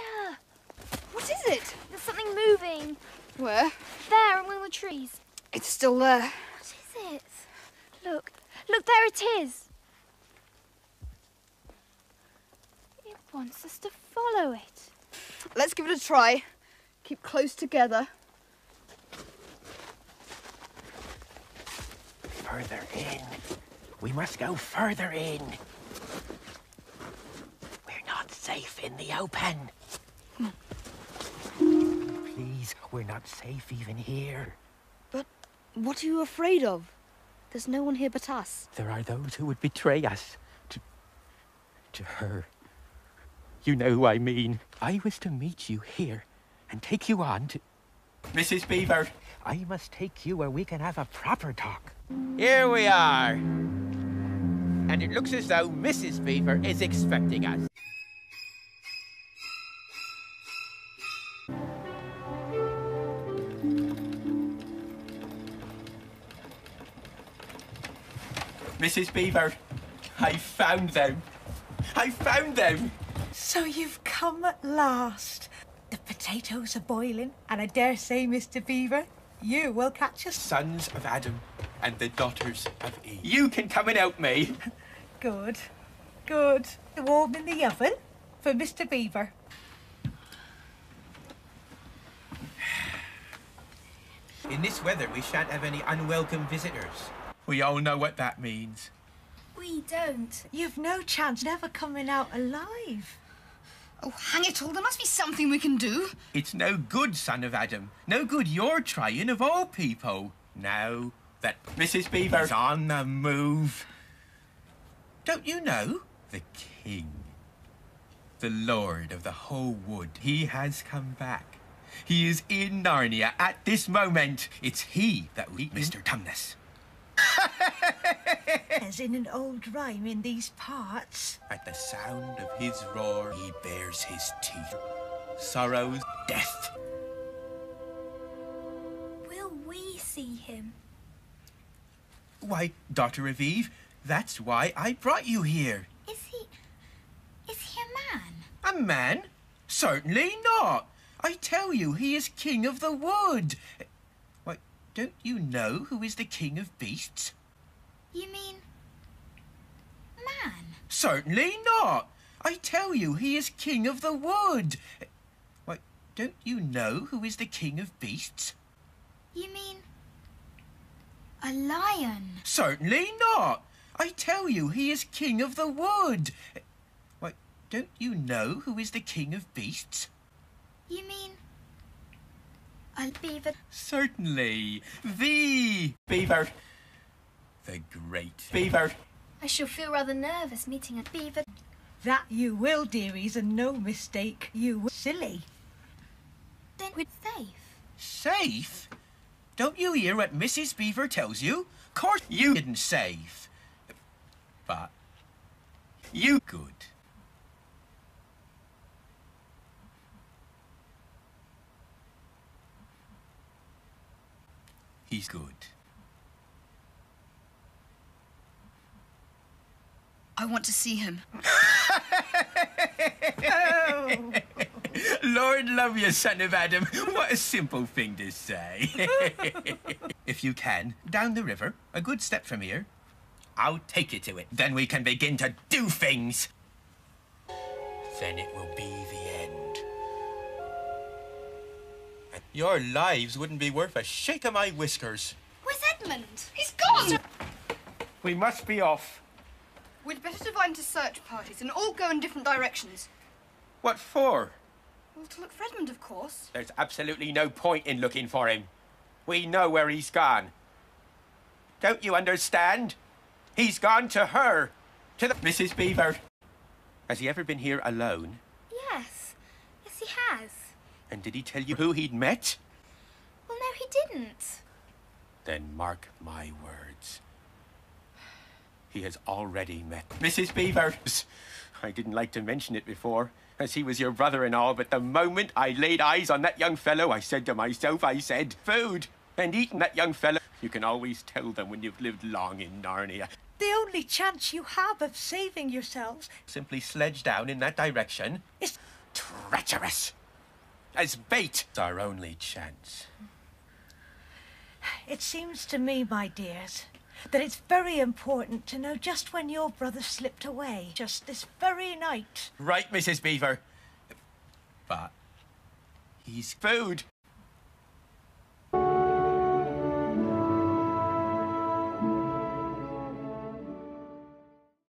Peter! What is it? There's something moving. Where? There, among the trees. It's still there. What is it? Look. Look, there it is. It wants us to follow it. Let's give it a try. Keep close together. Further in. We must go further in. We're not safe in the open. Please, we're not safe even here. But what are you afraid of? There's no one here but us. There are those who would betray us to. to her. You know who I mean. I was to meet you here and take you on to. Mrs. Beaver! I must take you where we can have a proper talk. Here we are. And it looks as though Mrs. Beaver is expecting us. Mrs. Beaver, I found them. I found them. So you've come at last. The potatoes are boiling, and I dare say, Mr. Beaver, you will catch us. Sons of Adam and the daughters of Eve. You can come and help me. Good, good. Warm in the oven for Mr. Beaver. In this weather, we shan't have any unwelcome visitors. We all know what that means. We don't. You've no chance never coming out alive. Oh, hang it all. There must be something we can do. It's no good, son of Adam. No good you're trying of all people. Now that Mrs. Beaver's on the move. Don't you know? The king. The lord of the whole wood. He has come back. He is in Narnia at this moment. It's he that we, Mr. Tumnus. As in an old rhyme in these parts. At the sound of his roar, he bares his teeth. Sorrow's death. Will we see him? Why, Dr. of that's why I brought you here. Is he. Is he a man? A man? Certainly not. I tell you, he is king of the wood. Why, don't you know who is the king of beasts? You mean. man? Certainly not. I tell you, he is king of the wood. Why, don't you know who is the king of beasts? You mean. a lion? Certainly not. I tell you, he is king of the wood. Why, don't you know who is the king of beasts? You mean. a beaver? Certainly. The beaver. The great beaver. I shall feel rather nervous meeting a beaver. That you will, dearies, and no mistake. You will. Silly. Then we're safe. Safe? Don't you hear what Mrs. Beaver tells you? Of course you didn't save. But you good. He's good. I want to see him. Oh. Lord love you, son of Adam. What a simple thing to say. if you can, down the river, a good step from here. I'll take you to it. Then we can begin to do things. Then it will be the end. And your lives wouldn't be worth a shake of my whiskers. Where's Edmund? He's gone! We must be off. We'd better divide into search parties and all go in different directions. What for? Well, to look for Edmund, of course. There's absolutely no point in looking for him. We know where he's gone. Don't you understand? He's gone to her. To the Mrs. Beaver. Has he ever been here alone? Yes. Yes, he has. And did he tell you who he'd met? Well, no, he didn't. Then mark my words. He has already met Mrs. Beavers. I didn't like to mention it before, as he was your brother and all, but the moment I laid eyes on that young fellow, I said to myself, I said, food, and eating that young fellow. You can always tell them when you've lived long in Narnia. The only chance you have of saving yourselves Simply sledge down in that direction. is Treacherous! treacherous. As bait, it's our only chance. It seems to me, my dears, that it's very important to know just when your brother slipped away. Just this very night. Right, Mrs. Beaver. But he's food.